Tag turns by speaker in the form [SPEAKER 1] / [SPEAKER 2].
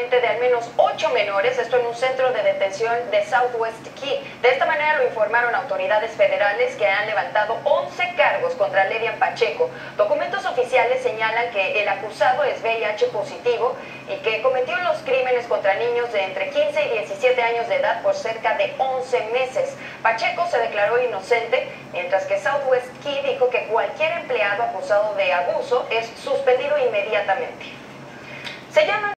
[SPEAKER 1] aproximadamente de al menos ocho menores, esto en un centro de detención de Southwest Key. De esta manera lo informaron autoridades federales que han levantado 11 cargos contra Levian Pacheco. Documentos oficiales señalan que el acusado es VIH positivo y que cometió los crímenes contra niños de entre 15 y 17 años de edad por cerca de 11 meses. Pacheco se declaró inocente, mientras que Southwest Key dijo que cualquier empleado acusado de abuso es suspendido inmediatamente. Se llama